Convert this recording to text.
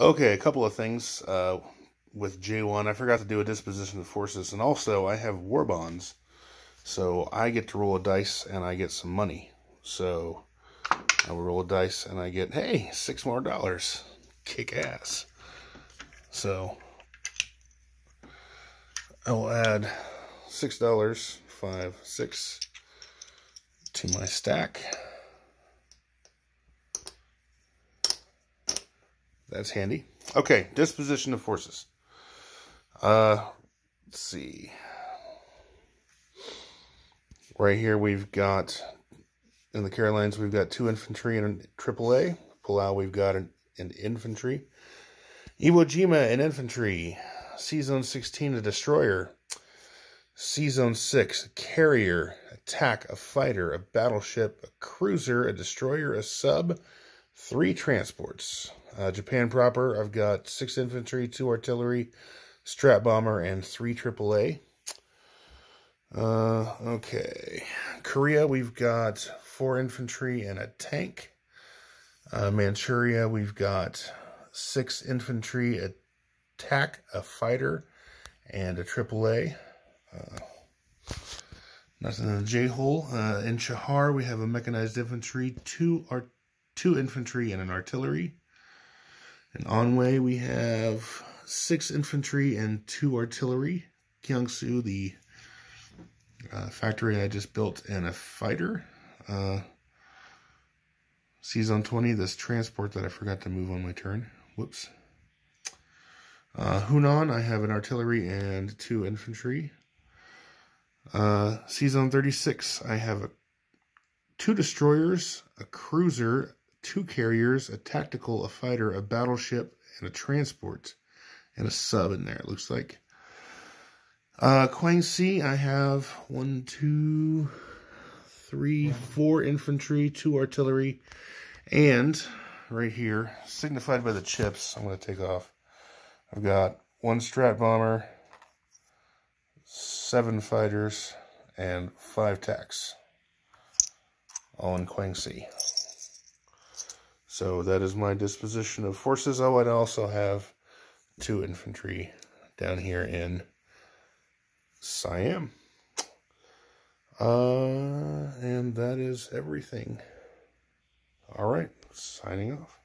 Okay, a couple of things uh, with J1. I forgot to do a disposition of forces, and also I have war bonds. So I get to roll a dice and I get some money. So I will roll a dice and I get, hey, six more dollars. Kick ass. So I will add six dollars, five, six to my stack. That's handy. Okay, disposition of forces. Uh, let's see. Right here we've got, in the Carolines, we've got two infantry and a AAA. Palau, we've got an, an infantry. Iwo Jima, an infantry. Sea Zone 16, a destroyer. Sea Zone 6, a carrier, attack, a fighter, a battleship, a cruiser, a destroyer, a sub, three transports. Uh, Japan proper, I've got six infantry, two artillery, strat bomber, and three AAA. Uh, okay. Korea, we've got four infantry and a tank. Uh, Manchuria, we've got six infantry, attack, a fighter, and a AAA. Uh, nothing in the Jehol. Uh, in Chahar, we have a mechanized infantry, two art two infantry, and an artillery. In Anhui, we have six infantry and two artillery. Kiangsu, the uh, factory I just built, and a fighter. Uh, Sea Zone 20, this transport that I forgot to move on my turn. Whoops. Uh, Hunan, I have an artillery and two infantry. Uh, Sea Zone 36, I have a, two destroyers, a cruiser, two carriers, a tactical, a fighter, a battleship, and a transport, and a sub in there, it looks like. Uh, Kwangsi, I have one, two, three, four infantry, two artillery, and right here, signified by the chips, I'm going to take off. I've got one strat bomber, seven fighters, and five techs, all in Kwangsi. So that is my disposition of forces. Oh, I also have two infantry down here in Siam. Uh, and that is everything. All right, signing off.